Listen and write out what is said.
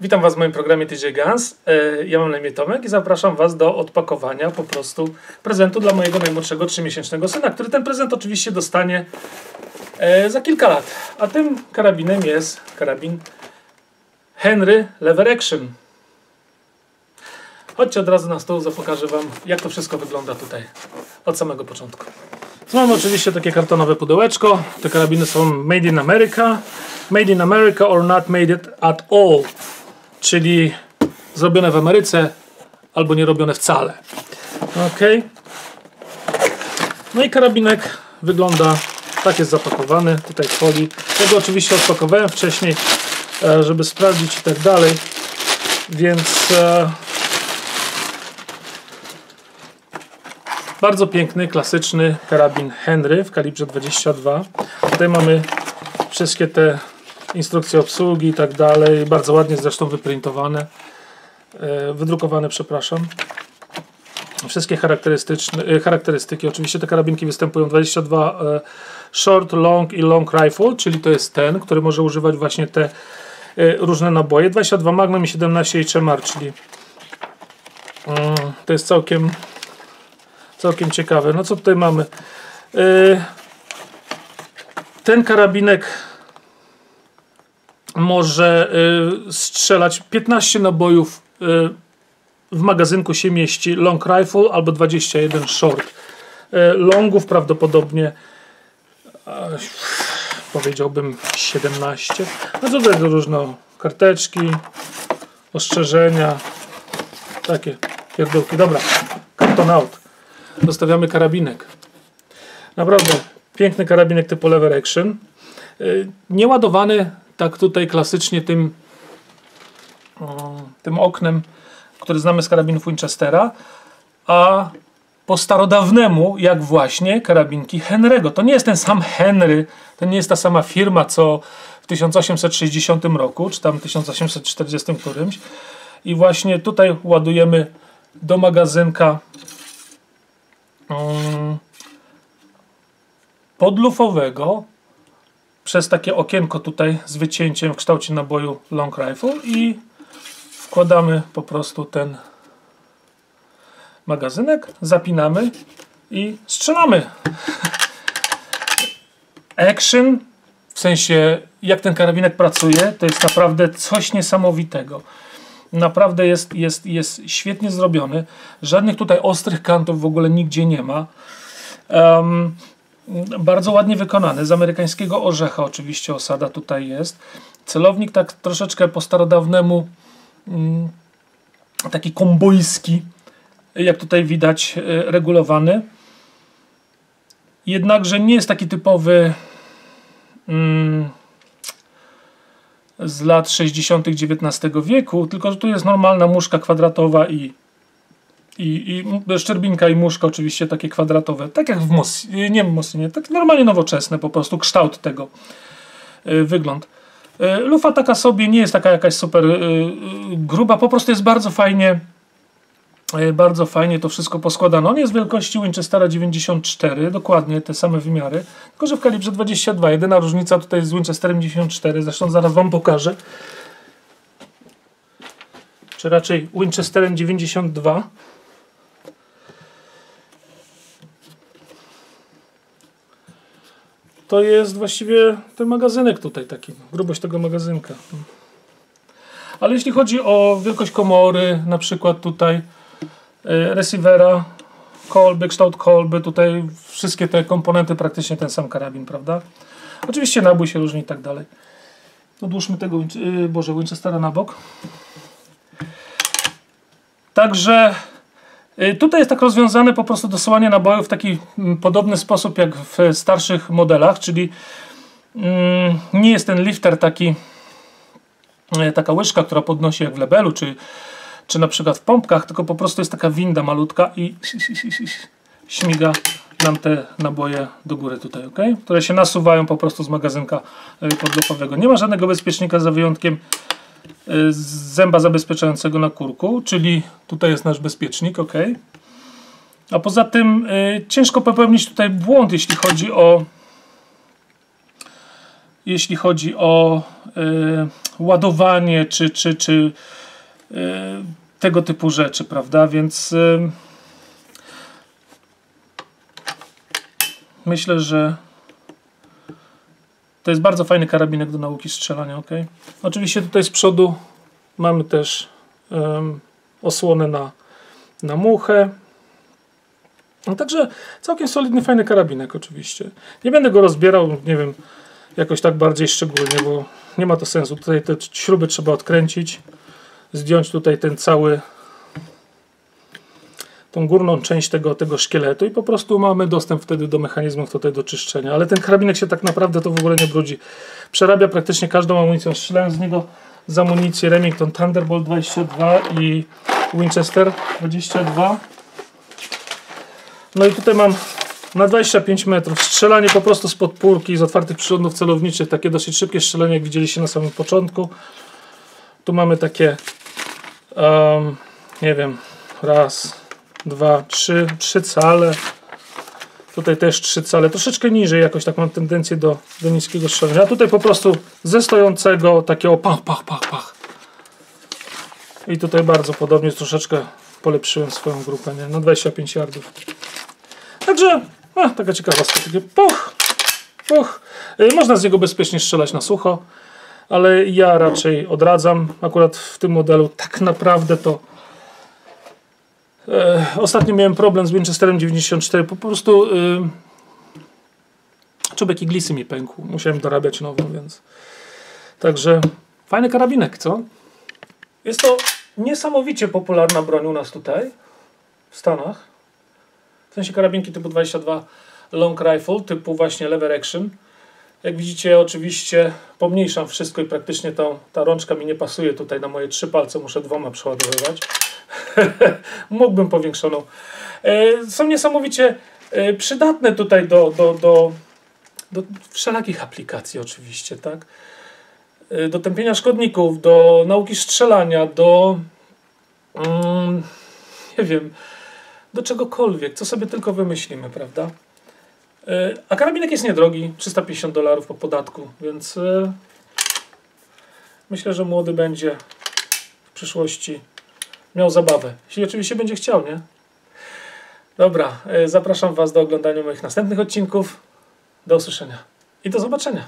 Witam Was w moim programie TJ Guns. E, Ja mam na imię Tomek i zapraszam Was do odpakowania po prostu prezentu dla mojego najmłodszego 3-miesięcznego syna, który ten prezent oczywiście dostanie e, za kilka lat. A tym karabinem jest karabin Henry Lever Action. Chodźcie od razu na stół, pokażę Wam jak to wszystko wygląda tutaj od samego początku. Mamy oczywiście takie kartonowe pudełeczko. Te karabiny są made in America. Made in America or not made it at all. Czyli zrobione w Ameryce albo nie robione wcale. Ok. No i karabinek wygląda tak jest zapakowany tutaj w folii. Ja go oczywiście odpakowałem wcześniej, e, żeby sprawdzić i tak dalej. Więc e, Bardzo piękny, klasyczny karabin Henry w kalibrze 22. Tutaj mamy wszystkie te instrukcje obsługi i tak dalej. Bardzo ładnie zresztą wyprintowane. e, Wydrukowane, przepraszam. Wszystkie charakterystyczne, e, charakterystyki. Oczywiście te karabinki występują 22 e, short, long i long rifle, czyli to jest ten, który może używać właśnie te różne naboje. 22 Magnum i 17 HMR, czyli mm, to jest całkiem całkiem ciekawe. No co tutaj mamy? Ten karabinek może yy, strzelać 15 nabojów yy, w magazynku się mieści long rifle albo 21 short. Yy, longów prawdopodobnie powiedziałbym 17. No tutaj różne karteczki, ostrzeżenia, takie pierdółki. Dobra, karton out dostawiamy karabinek. Naprawdę piękny karabinek typu lever action. Yy, Nieładowany tak tutaj klasycznie tym, tym oknem, który znamy z karabinów Winchestera, a po starodawnemu, jak właśnie karabinki Henry'ego. To nie jest ten sam Henry, to nie jest ta sama firma, co w 1860 roku, czy tam 1840 którymś. I właśnie tutaj ładujemy do magazynka mm, podlufowego przez takie okienko tutaj z wycięciem w kształcie naboju long rifle i wkładamy po prostu ten magazynek, zapinamy i strzelamy. Action, w sensie jak ten karabinek pracuje, to jest naprawdę coś niesamowitego. Naprawdę jest, jest, jest świetnie zrobiony. Żadnych tutaj ostrych kantów w ogóle nigdzie nie ma. Um, bardzo ładnie wykonany. Z amerykańskiego orzecha oczywiście osada tutaj jest. Celownik tak troszeczkę po starodawnemu mm, taki kombojski, jak tutaj widać, e, regulowany. Jednakże nie jest taki typowy mm, z lat 60. XIX wieku, tylko że tu jest normalna muszka kwadratowa i, i, i szczerbinka i muszka oczywiście takie kwadratowe, tak jak w Mus, nie w Musinie, tak normalnie nowoczesne po prostu, kształt tego, y, wygląd. Y, lufa taka sobie nie jest taka jakaś super y, y, gruba, po prostu jest bardzo fajnie y, bardzo fajnie to wszystko poskładane. On jest wielkości Winchestera 94, dokładnie te same wymiary, tylko że w kalibrze 22. Jedyna różnica tutaj z Winchesterem 94, zresztą zaraz Wam pokażę. Czy raczej Winchesterem 92. To jest właściwie ten magazynek tutaj taki, grubość tego magazynka. Ale jeśli chodzi o wielkość komory, na przykład tutaj e, receivera, kolby, kształt kolby, tutaj wszystkie te komponenty praktycznie ten sam karabin, prawda? Oczywiście nabój się różni i tak dalej. Odłóżmy tego, Winch- y, Boże, Winchestera na bok. Także tutaj jest tak rozwiązane po prostu dosyłanie nabojów w taki mm, podobny sposób jak w starszych modelach, czyli mm, nie jest ten lifter taki e, taka łyżka, która podnosi jak w lebelu, czy, czy na przykład w pompkach, tylko po prostu jest taka winda malutka i śmiga nam te naboje do góry tutaj, ok? Które się nasuwają po prostu z magazynka e, podlopowego. Nie ma żadnego bezpiecznika za wyjątkiem zęba zabezpieczającego na kurku, czyli tutaj jest nasz bezpiecznik, ok? A poza tym y, ciężko popełnić tutaj błąd, jeśli chodzi o jeśli chodzi o y, ładowanie, czy, czy, czy y, tego typu rzeczy, prawda? Więc y, myślę, że to jest bardzo fajny karabinek do nauki strzelania, ok? Oczywiście tutaj z przodu mamy też um, osłonę na, na muchę. No, także całkiem solidny, fajny karabinek oczywiście. Nie będę go rozbierał, nie wiem, jakoś tak bardziej szczególnie, bo nie ma to sensu. Tutaj te śruby trzeba odkręcić, zdjąć tutaj ten cały tą górną część tego, tego szkieletu i po prostu mamy dostęp wtedy do mechanizmów tutaj do czyszczenia. Ale ten karabinek się tak naprawdę to w ogóle nie brudzi. Przerabia praktycznie każdą amunicję. Strzelałem z niego z amunicji Remington Thunderbolt 22 i Winchester 22. No i tutaj mam na 25 metrów strzelanie po prostu z podpórki, z otwartych przyrządów celowniczych, takie dosyć szybkie strzelanie, jak widzieliście na samym początku. Tu mamy takie, um, nie wiem, raz, dwa, trzy, trzy cale. Tutaj też trzy cale, troszeczkę niżej jakoś tak mam tendencję do, do niskiego strzelania. A tutaj po prostu ze stojącego takiego pach, pach, pach, pach. I tutaj bardzo podobnie, troszeczkę polepszyłem swoją grupę, nie? Na 25 yardów. Także, a, taka ciekawostka, takie puch, puch. Y, można z niego bezpiecznie strzelać na sucho, ale ja raczej odradzam. Akurat w tym modelu tak naprawdę to E, ostatnio miałem problem z Winchesterem 94. Po prostu e, czubek iglisy mi pękł. Musiałem dorabiać nową, więc. Także fajny karabinek, co? Jest to niesamowicie popularna broń u nas tutaj, w Stanach. W sensie karabinki typu 22 long rifle, typu właśnie lever action. Jak widzicie, oczywiście pomniejszam wszystko i praktycznie to, ta rączka mi nie pasuje tutaj na moje trzy palce, muszę dwoma przeładowywać. Mógłbym powiększoną. E, są niesamowicie e, przydatne tutaj do, do, do, do wszelakich aplikacji oczywiście, tak? E, do tępienia szkodników, do nauki strzelania, do mm, nie wiem, do czegokolwiek, co sobie tylko wymyślimy, prawda? A karabinek jest niedrogi, 350 dolarów po podatku, więc myślę, że młody będzie w przyszłości miał zabawę. Jeśli oczywiście będzie chciał, nie? Dobra, zapraszam Was do oglądania moich następnych odcinków. Do usłyszenia i do zobaczenia.